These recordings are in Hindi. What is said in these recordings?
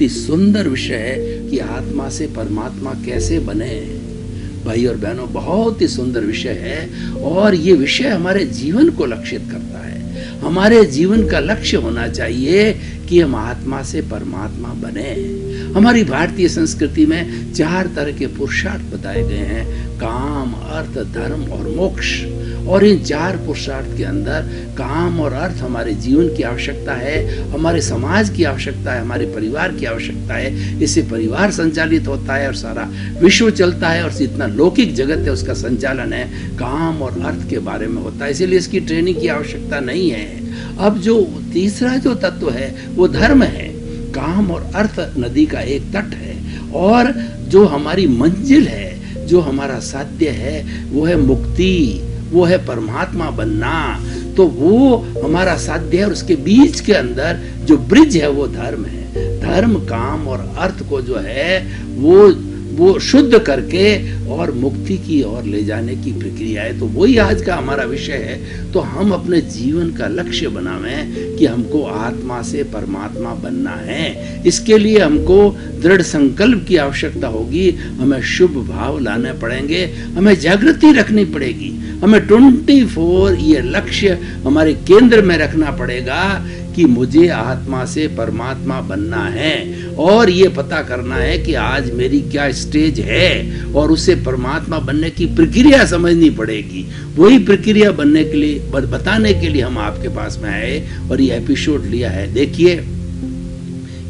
ही सुंदर विषय है कि आत्मा से परमात्मा कैसे बने। भाई और बहनों, बहुत ही सुंदर विषय है और ये विषय हमारे जीवन को लक्षित करता है। हमारे जीवन का लक्ष्य होना चाहिए कि हम आत्मा से परमात्मा बने। हमारी भारतीय संस्कृति में चार तरह के पुरुषार्थ बताए गए हैं, काम, अर्थ, धर्म और मोक्ष। और इन चार पुरुषार्थ के अंदर काम और अर्थ हमारे जीवन की आवश्यकता है, हमारे समाज की आवश्यकता है, हमारे परिवार की आवश्यकता है। इससे परिवार संचालित होता है और सारा विश्व चलता है और जितना लौकिक जगत है, उसका संचालन है। काम और अर्थ के बारे में होता है, इसीलिए इसकी ट्रेनिंग की आवश्यकता नहीं है। अब जो तीसरा जो तत्व है, वो धर्म है। काम और अर्थ नदी का एक तट है और जो हमारी मंजिल है, जो हमारा साध्य है, वो है मुक्ति। वो है परमात्मा बनना। तो वो हमारा साध्य है और उसके बीच के अंदर जो ब्रिज है वो धर्म है। धर्म, काम और अर्थ को जो है, वो वो शुद्ध करके और मुक्ति की ओर ले जाने की प्रक्रिया है। तो वही आज का हमारा विषय है। तो हम अपने जीवन का लक्ष्य बनावें कि हमको आत्मा से परमात्मा बनना है। इसके लिए हमको दृढ़ संकल्प की आवश्यकता होगी। हमें शुभ भाव लाने पड़ेंगे। हमें जागृति रखनी पड़ेगी। हमें 24 ये लक्ष्य हमारे केंद्र में रखना पड़ेगा। कि मुझे आत्मा से परमात्मा बनना है और ये पता करना है कि आज मेरी क्या स्टेज है और उसे परमात्मा बनने की प्रक्रिया समझनी पड़ेगी। वही प्रक्रिया बनने के लिए बताने के लिए हम आपके पास में आए और ये एपिसोड लिया है। देखिए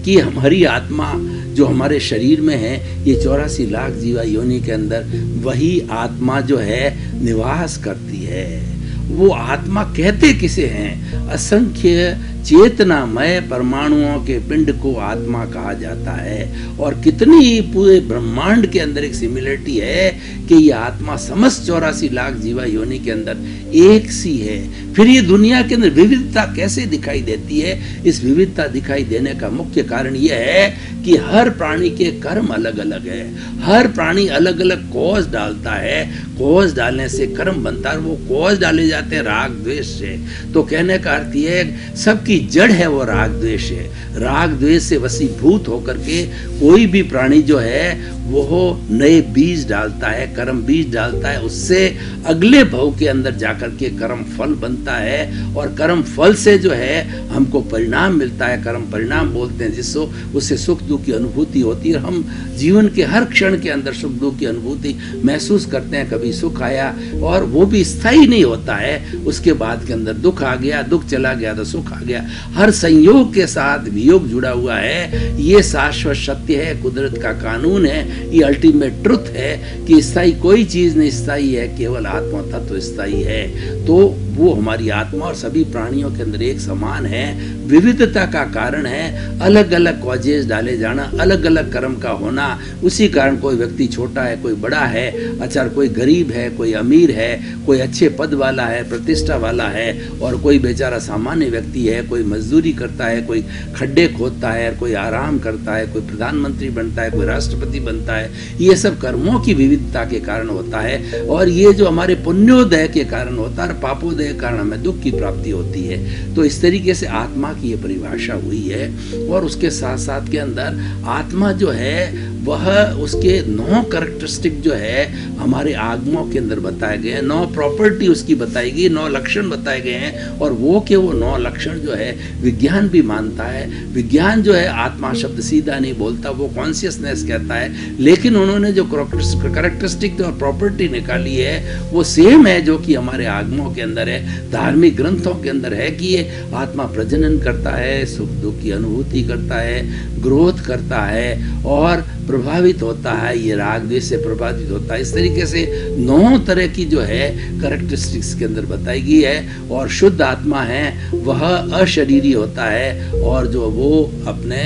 कि हमारी आत्मा जो हमारे शरीर में है, ये चौरासी लाख जीवा योनि के अंदर वही आत्मा जो है, निवास करती है। वो आत्मा कहते किसे हैं? असंख्य चेतनामय परमाणुओं के पिंड को आत्मा कहा जाता है। और कितनी पूरे ब्रह्मांड के अंदर एक सिमिलरिटी है कि ये आत्मा समस्त चौरासी लाख जीवा योनि के अंदर एक सी है। फिर ये दुनिया के अंदर विविधता कैसे दिखाई देती है? इस विविधता दिखाई देने का मुख्य कारण यह है कि हर प्राणी के कर्म अलग अलग है। हर प्राणी अलग अलग कॉज डालता है। कॉज डालने से कर्म बनता है वो कॉज डाले जाते हैं राग, द्वेष से। तो कहने का अर्थ यह सबकी की जड़ है वो राग द्वेष है। राग द्वेष से वसीभूत होकर के कोई भी प्राणी जो है वो नए बीज डालता है, कर्म बीज डालता है, उससे अगले भव के अंदर जाकर के कर्म फल बनता है और कर्म फल से जो है, हमको परिणाम मिलता है। कर्म परिणाम बोलते हैं जिससे उससे सुख दुख की अनुभूति होती है हम जीवन के हर क्षण के अंदर सुख दुख की अनुभूति महसूस करते हैं। कभी सुख आया और वो भी स्थायी नहीं होता है, उसके बाद के अंदर दुख आ गया, दुख चला गया तो सुख आ गया। हर संयोग के साथ वियोग जुड़ा हुआ है। ये शाश्वत सत्य है, कुदरत का कानून है, ये अल्टीमेट ट्रुथ है कि स्थायी कोई चीज़ नहीं स्थायी है, केवल आत्मा तत्व स्थायी है। तो वो हमारी आत्मा और सभी प्राणियों के अंदर एक समान है, विविधता का कारण है अलग अलग कॉजेज डाले जाना अलग अलग कर्म का होना, उसी कारण कोई व्यक्ति छोटा है, कोई बड़ा है अच्छा कोई गरीब है, कोई अमीर है, कोई अच्छे पद वाला है, प्रतिष्ठा वाला है, और कोई बेचारा सामान्य व्यक्ति है, कोई मजदूरी करता है, कोई खड्डे खोदता है, कोई आराम करता है, कोई प्रधानमंत्री बनता है, कोई राष्ट्रपति बनता है, ये सब कर्मों की विविधता के कारण होता है और ये जो हमारे पुण्योदय के कारण होता है और पापोदय के कारण हमें दुख की प्राप्ति होती है। तो इस तरीके से आत्मा की ये परिभाषा हुई है और उसके साथ साथ के अंदर आत्मा जो है वह उसके नौ करेक्टरिस्टिक जो है, हमारे आगमों के अंदर बताए गए हैं, नौ प्रॉपर्टी उसकी बताई गई, नौ लक्षण बताए गए हैं, और वो के वो नौ लक्षण जो है, विज्ञान भी मानता है। विज्ञान जो है, आत्मा शब्द सीधा नहीं बोलता, वो कॉन्सियसनेस कहता है। लेकिन उन्होंने जो करेक्टरिस्टिक और प्रॉपर्टी निकाली है, वो सेम है जो कि हमारे आगमों के अंदर है। धार्मिक ग्रंथों के अंदर है कि ये आत्मा प्रजनन करता है, सुख दुख की अनुभूति करता है ग्रोथ करता है, और प्रभावित होता है, ये राग द्वेष से प्रभावित होता है। इस तरीके से नौ तरह की जो है करेक्टरिस्टिक्स के अंदर बताई गई है और शुद्ध आत्मा है, वह अशरीरी होता है और जो वो अपने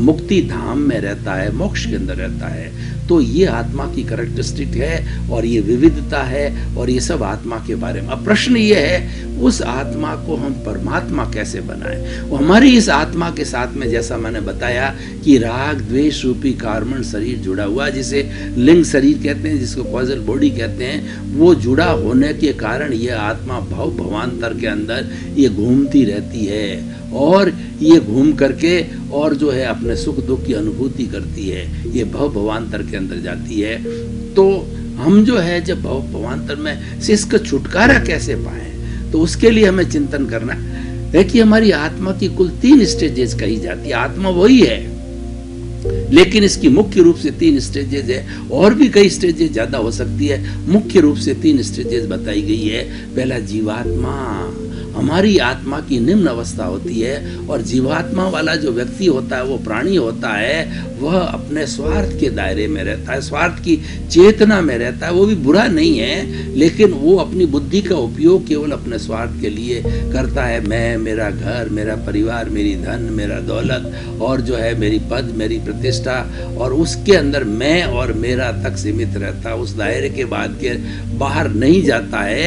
मुक्ति धाम में रहता है, मोक्ष के अंदर रहता है। तो ये आत्मा की करेक्टरिस्टिक है और ये विविधता है और ये सब आत्मा के बारे में। अब प्रश्न ये है, उस आत्मा को हम परमात्मा कैसे बनाएँ? हमारी इस आत्मा के साथ में, जैसा मैंने बताया कि राग, द्वेष रूपी कार्बन शरीर जुड़ा हुआ जिसे लिंग शरीर कहते हैं, जिसको कॉजल बॉडी कहते हैं, वो जुड़ा होने के कारण ये आत्मा भाव भवान्तर के अंदर ये घूमती रहती है। और ये घूम करके और जो है अपने सुख दुख की अनुभूति करती है, ये भव भवान्तर के अंदर जाती है। तो हम जो है, जब भव भवान्तर में से इसका छुटकारा कैसे पाए तो उसके लिए हमें चिंतन करना है। कि हमारी आत्मा की कुल तीन स्टेजेस कही जाती है। आत्मा वही है लेकिन इसकी मुख्य रूप से तीन स्टेजेज है। और भी कई स्टेजेस ज़्यादा हो सकती है। मुख्य रूप से तीन स्टेजेज बताई गई है। पहला, जीवात्मा। हमारी आत्मा की निम्न अवस्था होती है और जीवात्मा वाला जो व्यक्ति होता है, वो प्राणी होता है, वह अपने स्वार्थ के दायरे में रहता है, स्वार्थ की चेतना में रहता है। वो भी बुरा नहीं है, लेकिन वो अपनी बुद्धि का उपयोग केवल अपने स्वार्थ के लिए करता है। मैं, मेरा घर, मेरा परिवार, मेरी धन, मेरा दौलत, और जो है मेरी पद, मेरी प्रतिष्ठा और उसके अंदर मैं और मेरा तक सीमित रहता, उस दायरे के बाद के बाहर नहीं जाता है।